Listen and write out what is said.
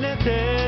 let it